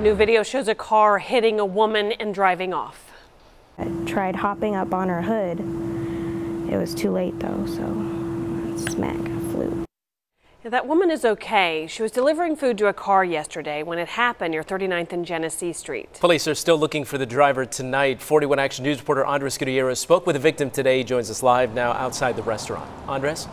New video shows a car hitting a woman and driving off. I tried hopping up on her hood. It was too late though, so smack, I flew. That woman is okay. She was delivering food to a car yesterday when it happened near 39th and Genessee Street. Police are still looking for the driver tonight. 41 Action News reporter Andres Gutierrez spoke with the victim today. He joins us live now outside the restaurant. Andres?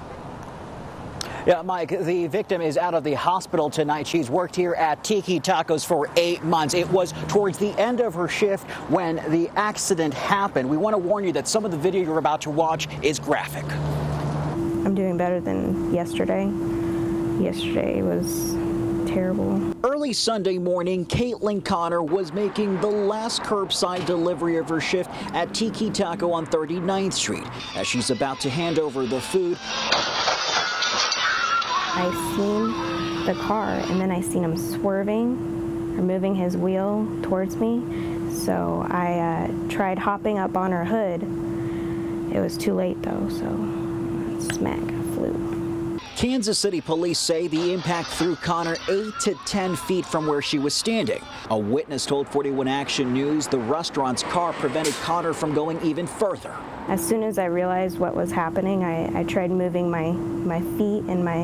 Yeah, Mike, the victim is out of the hospital tonight. She's worked here at Tiki Tacos for eight months. It was towards the end of her shift when the accident happened. We want to warn you that some of the video you're about to watch is graphic. I'm doing better than yesterday. Yesterday was terrible. Early Sunday morning, Kaitlynn Conner was making the last curbside delivery of her shift at Tiki Taco on 39th Street. As she's about to hand over the food, I seen the car and then I seen him swerving or moving his wheel towards me. So I uh, tried hopping up on her hood. It was too late though, so smack, flew. Kansas City police say the impact threw Conner 8 to 10 feet from where she was standing. A witness told 41 Action News the restaurant's car prevented Conner from going even further. As soon as I realized what was happening, I, I tried moving my, my feet and my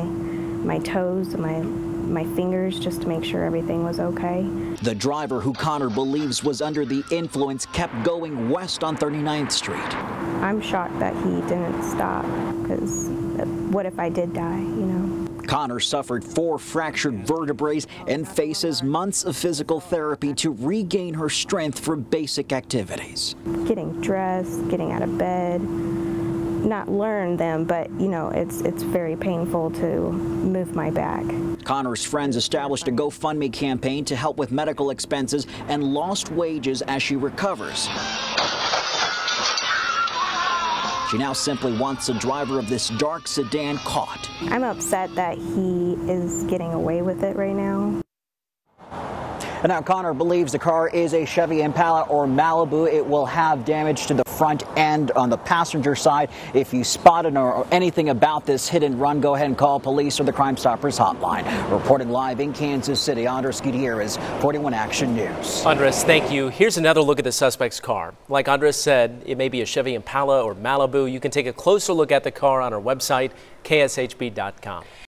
my toes, my my fingers just to make sure everything was okay. The driver who Conner believes was under the influence kept going west on 39th Street. I'm shocked that he didn't stop because what if I did die, you know? Conner suffered four fractured vertebrae and faces months of physical therapy to regain her strength for basic activities. Getting dressed, getting out of bed, not learn them, but you know, it's it's very painful to move my back. Conner's friends established a GoFundMe campaign to help with medical expenses and lost wages as she recovers. She now simply wants the driver of this dark sedan caught. I'm upset that he is getting away with it right now. And now Conner believes the car is a Chevy Impala or Malibu. It will have damage to the front end on the passenger side. If you spot or anything about this hit and run, go ahead and call police or the Crime Stoppers hotline. Reporting live in Kansas City, Andres Gutierrez, 41 Action News. Andres, thank you. Here's another look at the suspect's car. Like Andres said, it may be a Chevy Impala or Malibu. You can take a closer look at the car on our website, kshb.com.